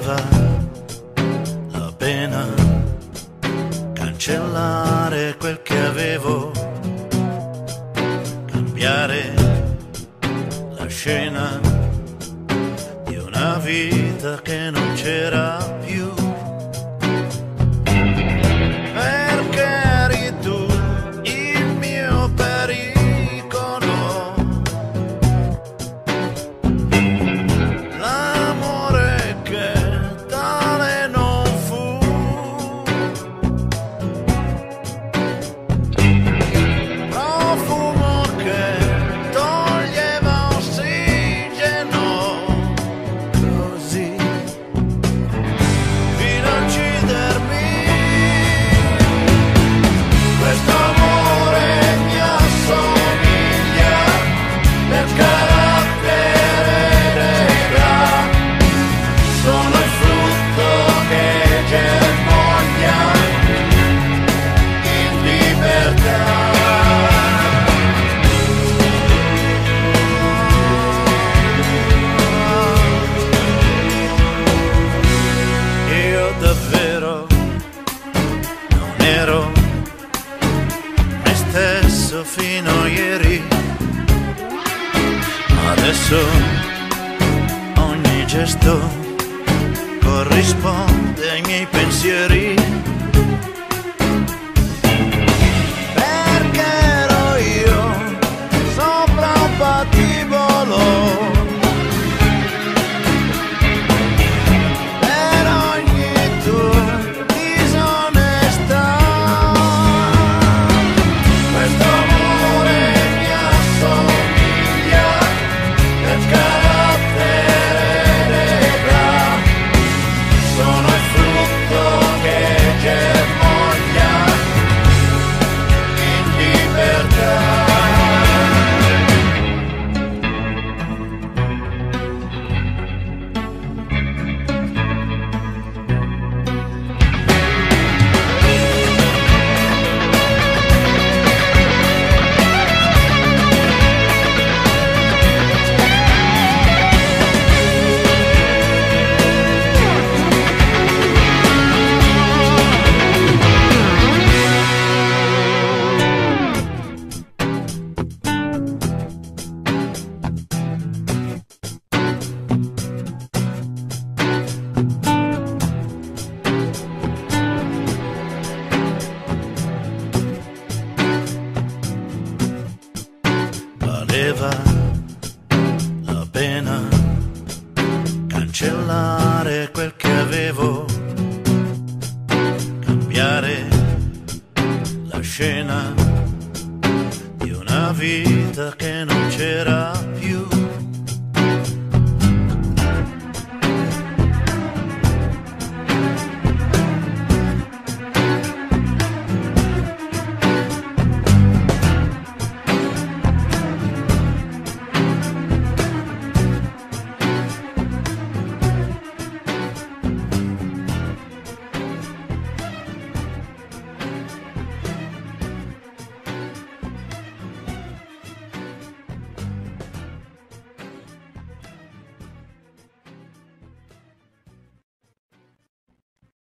valeva la pena cancellare quel che avevo, cambiare la scena di una vita che non c'era più. Stesso fino a ieri. Adesso ogni gesto corrisponde ai miei pensieri. Valeva la pena cancellare quel che avevo, cambiare la scena di una vita che